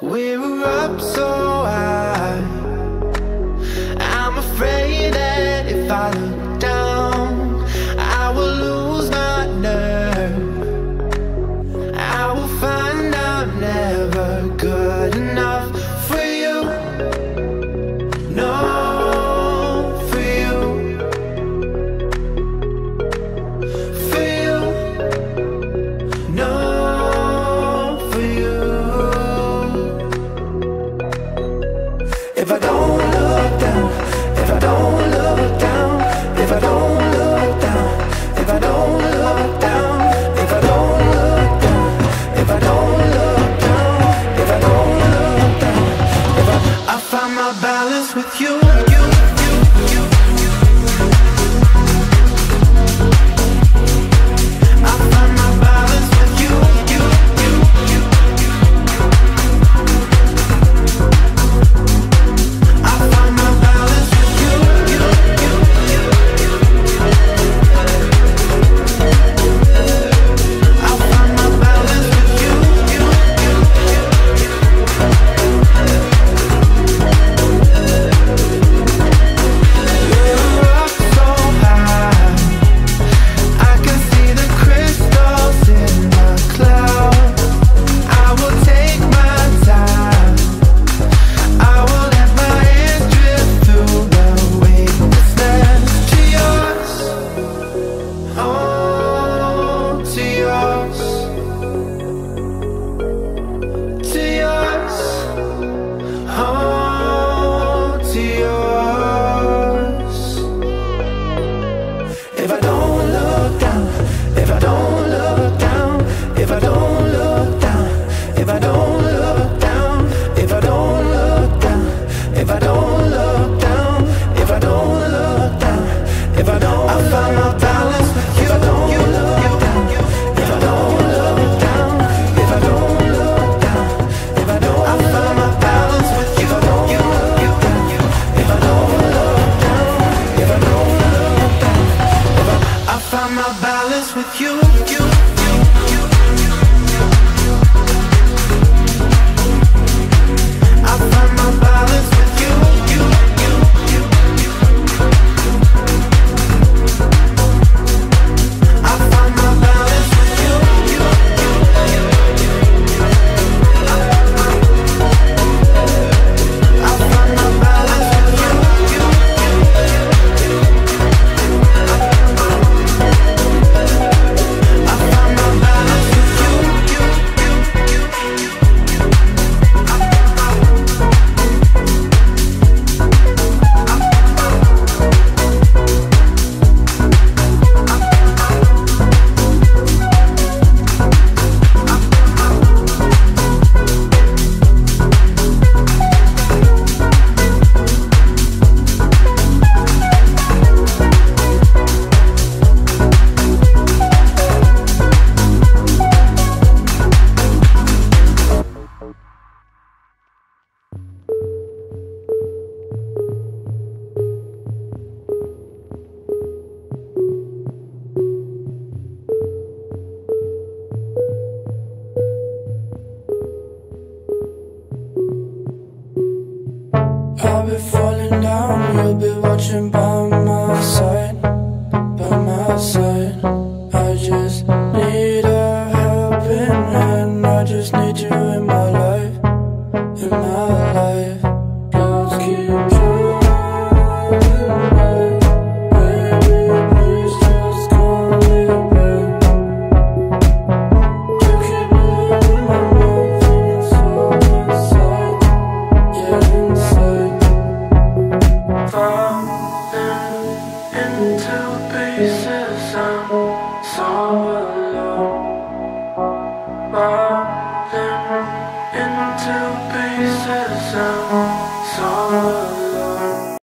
We were up so high. don't look down, if I don't look you. be falling down. You'll be watching by my side By my side. I just need a helping hand. I just need you in my life In my life. Clouds keep rolling Baby, please just call me back. You in my inside. Yeah,